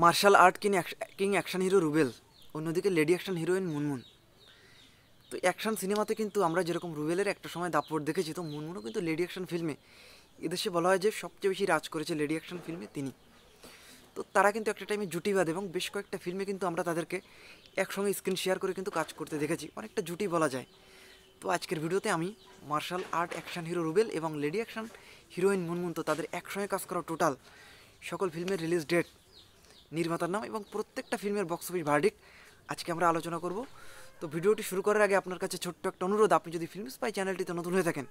Martial art king king action hero Rubel, অন্যদিকে lady action heroine Munmun. তো action সিনেমাতে কিন্তু আমরা যেরকম রুবেলের একটা সময় দাপট দেখেছি, তো মুনমুনও কিন্তু লেডি অ্যাকশন ফিল্মে। এদেশে বলা হয় যে সবচেয়ে বেশি রাজ করেছে লেডি অ্যাকশন ফিল্মে তিনি। তো তারা কিন্তু একটা টাইমে জুটিবাদ এবং বেশ কয়েকটা ফিল্মে কিন্তু আমরা তাদেরকে একসঙ্গে স্ক্রিন শেয়ার করে কিন্তু কাজ করতে দেখেছি, অনেকটা জুটি বলা যায়। তো আজকের ভিডিওতে আমি martial art, action hero Rubel এবং লেডি অ্যাকশন হিরোইন মুনমুন তো তাদের একসঙ্গে কাজ করা টোটাল সকল ফিল্মের রিলিজ ডেট নির্মাতার নাম এবং প্রত্যেকটা ফিল্মের বক্স অফিস ভার্ডিক্ট আজকে আমরা আলোচনা করব। তো ভিডিওটি শুরু করার আগে আপনার কাছে ছোট্ট একটা অনুরোধ, আপনি যদি ফিল্ম স্পাই চ্যানেলটিতে নতুন হয়ে থাকেন,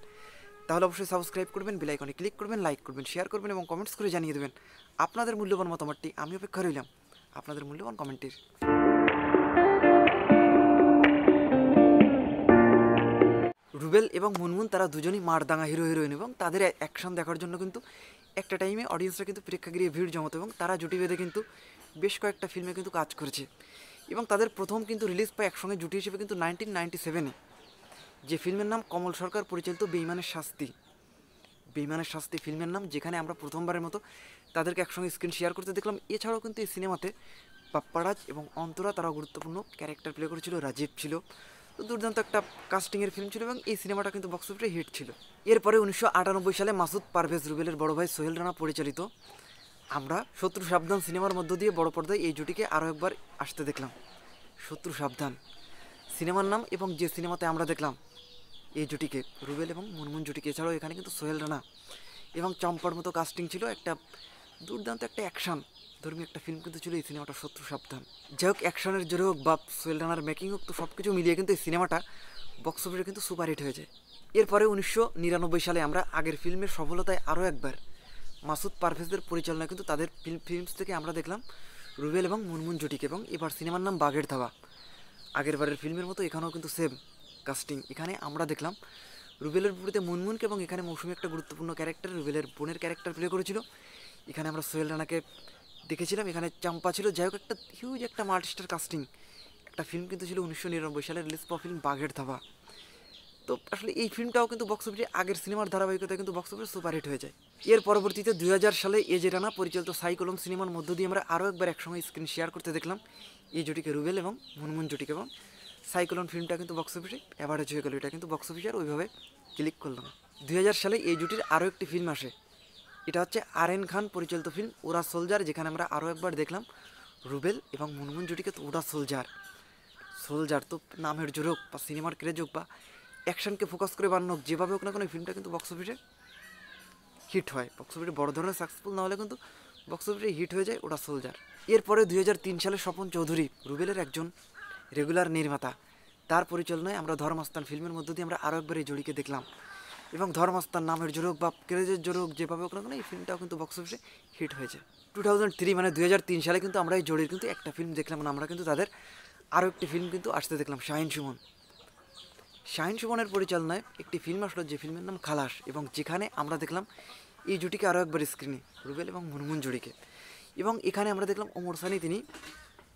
তাহলে অবশ্যই সাবস্ক্রাইব করবেন বেল আইকনে ক্লিক করবেন লাইক করবেন শেয়ার করবেন এবং কমেন্টস করে জানিয়ে দেবেন আপনাদের মূল্যবান মতামতটি আমি অপেক্ষা রইলাম। আপনাদের মূল্যবান কমেন্টের। রুবেল এবং মুনমুন তারা দুজনই মারদাঙ্গা হিরো হিরোইন এবং তাদের অ্যাকশন দেখার জন্য কিন্তু একটা টাইমে অডিয়েন্সরা কিন্তু প্রেক্ষাগৃহে ভিড় জমাতো এবং তারা জুটি বেঁধে কিন্তু বেশ কয়েকটা ফিল্মে কিন্তু কাজ করেছে। এবং তাদের প্রথম কিন্তু রিলিজ পায় একসঙ্গে জুটি হিসেবে কিন্তু নাইনটিন নাইনটি সেভেনে যে ফিল্মের নাম কমল সরকার, পরিচালিত বেইমানের শাস্তি। বেইমানের শাস্তি ফিল্মের নাম, যেখানে আমরা প্রথমবারের মতো তাদেরকে একসঙ্গে স্ক্রিন শেয়ার করতে দেখলাম। এছাড়াও কিন্তু এই সিনেমাতে পাপ্পারাজ এবং অন্তরা তারা গুরুত্বপূর্ণ ক্যারেক্টার প্লে করেছিল, রাজীব ছিল। তো দুর্দান্ত একটা কাস্টিংয়ের ফিল্ম ছিল এবং এই সিনেমাটা কিন্তু বক্স অফিসে হিট ছিল। এরপরে উনিশশো আটানব্বই সালে মাসুদ পারভেজ রুবেলের বড় ভাই সোহেল রানা পরিচালিত আমরা শত্রু সাবধান সিনেমার মধ্য দিয়ে বড় পর্দায় এই জুটিকে আরও একবার আসতে দেখলাম। শত্রু সাবধান। সিনেমার নাম এবং যে সিনেমাতে আমরা দেখলাম, এই জুটিকে, রুবেল এবং মুনমুন জুটিকে, এছাড়াও এখানে কিন্তু সোহেল রানা এবং চম্পার মতো কাস্টিং ছিল। একটা দুর্দান্ত একটা অ্যাকশন ধর্মীয় একটা ফিল্ম কিন্তু ছিল এই সিনেমাটা শত্রু সাবধান। যাই হোক অ্যাকশনের জোরে হোক বা সোহেল রানার মেকিং হোক তো সব কিছু মিলিয়ে কিন্তু এই সিনেমাটা বক্স অফিসে কিন্তু সুপারহিট হয়েছে। এরপরে উনিশশো নিরানব্বই সালে আমরা আগের ফিল্মের সফলতায় আরও একবার মাসুদ পারভেজদের পরিচালনায় কিন্তু তাদের ফিল্ম ফিল্মস থেকে আমরা দেখলাম রুবেল এবং মুনমুন জুটিকে এবং এবার সিনেমার নাম বাঘের ধাবা। আগের বারের ফিল্মের মতো এখানেও কিন্তু সেম কাস্টিং এখানে আমরা দেখলাম রুবেলের বিপরীতে মুনমুনকে এবং এখানে মৌসুমি একটা গুরুত্বপূর্ণ ক্যারেক্টার রুবেলের বোনের ক্যারেক্টার প্লে করেছিল। এখানে আমরা সোহেল রানাকে দেখেছিলাম, এখানে চাম্পা ছিল। যাই হোক, একটা হিউজ একটা মাল্টিস্টার কাস্টিং একটা ফিল্ম কিন্তু ছিল উনিশশো নিরানব্বই সালে রিলিজ পাওয়া ফিল্ম বাঘের ধাবা। তো আসলে এই ফিল্মটাও কিন্তু বক্স অফিসে আগের সিনেমার ধারাবাহিকতায় কিন্তু বক্স অফিসে সুপারহিট হয়ে যায়। এর পরবর্তীতে দুই হাজার সালে এজে রানা, পরিচালিত সাইকলম সিনেমার মধ্য দিয়ে আমরা আরও একবার একসঙ্গে স্ক্রিন শেয়ার করতে দেখলাম। এই জুটিকে রুবেল এবং মুনমুন জুটিকে এবং সাইক্লোন ফিল্মটা কিন্তু বক্স অফিসে অ্যাভারেজ হয়ে গেল। এটা কিন্তু বক্স অফিসে আর ওইভাবে ক্লিক করল না। দুই হাজার সালে এই জুটির আরও একটি ফিল্ম আসে। এটা হচ্ছে আর এন খান পরিচালিত ফিল্ম ওরা সোলজার, যেখানে আমরা আরও একবার দেখলাম রুবেল এবং মুনমুন জুটিকে তো ওরা সোলজার। সোলজার তো নামের জোর হোক বা সিনেমার ক্রেজ হোক বা অ্যাকশনকে ফোকাস করে বানানো যেভাবে হোক না কোনো ফিল্মটা কিন্তু বক্স অফিসে হিট হয়। বক্স অফিসে বড় ধরনের সাকসেসফুল না হলে কিন্তু বক্স অফিসে হিট হয়ে যায় ওটা সোলজার। এরপরে দুই হাজার তিন সালে স্বপন চৌধুরী রুবেলের একজন রেগুলার নির্মাতা, তার পরিচালনায় আমরা ধর্মস্থান ফিল্মের মধ্য দিয়ে আমরা আরও একবার এই জড়িকে দেখলাম। এবং ধর্মস্থান, নামের জোরক বা ক্রেজের জোরক যেভাবে হোক না কেন, এই ফিল্মটাও কিন্তু বক্স অফিসে হিট হয়েছে। টু থাউজেন্ড থ্রি মানে দুই হাজার তিন সালে কিন্তু আমরা এই জড়ির কিন্তু একটা ফিল্ম দেখলাম না, আমরা কিন্তু তাদের আরও একটি ফিল্ম কিন্তু আসতে দেখলাম, শাহিন সুমন। শাহিন সুমনের পরিচালনায় একটি ফিল্ম আসলো, যে ফিল্মের নাম খালাস, এবং যেখানে আমরা দেখলাম এই জুটিকে আরও একবার স্ক্রিনে রুবেল এবং মুনমুন জুড়িকে। এবং এখানে আমরা দেখলাম ওমর সানি, তিনি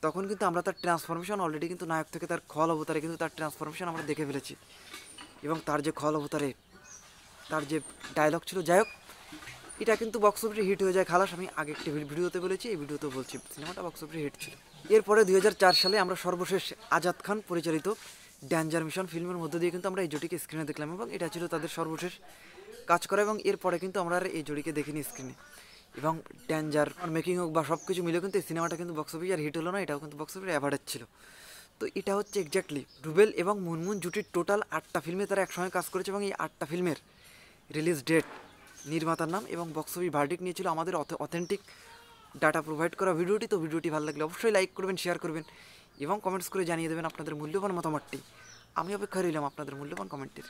তখন কিন্তু আমরা তার ট্রান্সফরমেশন অলরেডি কিন্তু নায়ক থেকে তার খল অবতারে কিন্তু তার ট্রান্সফরমেশন আমরা দেখে ফেলেছি। এবং তার যে খল অবতারে তার যে ডায়লগ ছিল, যাই হোক, এটা কিন্তু বক্স অফিসে হিট হয়ে যায় খালাস। আমি আগে একটি ভিডিওতে বলেছি, এই ভিডিওতেও বলছি সিনেমাটা বক্স অফিসে হিট ছিল। এরপরে দু হাজার চার সালে আমরা সর্বশেষ আজাদ খান পরিচালিত ড্যাঞ্জার মিশন ফিল্মের মধ্যে দিয়ে কিন্তু আমরা এই জুটিকে স্ক্রিনে দেখলাম এবং এটা ছিল তাদের সর্বশেষ কাজ করা এবং এরপরে কিন্তু আমরা আর এই জুটিকে দেখিনি স্ক্রিনে এবং ড্যাঞ্জার মেকিং হোক বা সব কিছু মিলে কিন্তু এই সিনেমাটা কিন্তু বক্স অফিস আর হিট হলো না, এটাও কিন্তু বক্স অফিসে অ্যাভারেজ ছিল। তো এটা হচ্ছে এক্স্যাক্টলি রুবেল এবং মুনমুন জুটির টোটাল আটটা ফিল্মে তারা একসঙ্গে কাজ করেছে এবং এই আটটা ফিল্মের রিলিজ ডেট নির্মাতার নাম এবং বক্স অফিস ভার্ডিক নিয়েছিল আমাদের অথেন্টিক ডাটা প্রোভাইড করা ভিডিওটি। তো ভিডিওটি ভালো লাগলে অবশ্যই লাইক করবেন শেয়ার করবেন এবং কমেন্টস করে জানিয়ে দেবেন আপনাদের মূল্যবান মতামতটি। আমি অপেক্ষা রইলাম আপনাদের মূল্যবান কমেন্টের